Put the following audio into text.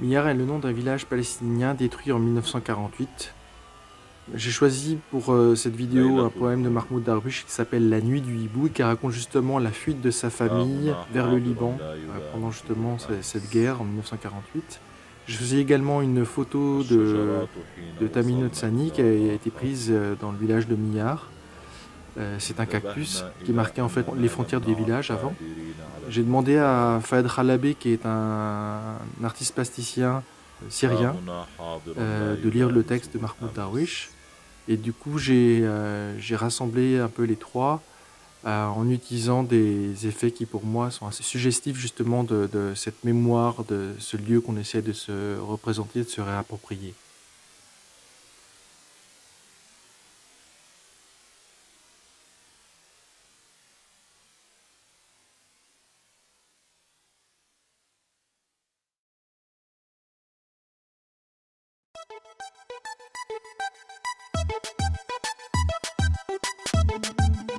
Miyar est le nom d'un village palestinien détruit en 1948. J'ai choisi pour euh, cette vidéo un poème de Mahmoud Darwish qui s'appelle La nuit du hibou qui raconte justement la fuite de sa famille vers le Liban euh, pendant justement cette guerre en 1948. Je faisais également une photo de, de Tamino Tsani qui a été prise euh, dans le village de Miyar. C'est un cactus qui marquait en fait les frontières du village avant. J'ai demandé à Fahad Khalabé, qui est un, artiste plasticien syrien, de lire le texte de Mahmoud Darwish. Et du coup, euh, j'ai rassemblé un peu les trois euh, en utilisant des effets qui, pour moi, sont assez suggestifs justement de, de cette mémoire, de ce lieu qu'on essaie de se représenter, de se réapproprier. Thank you.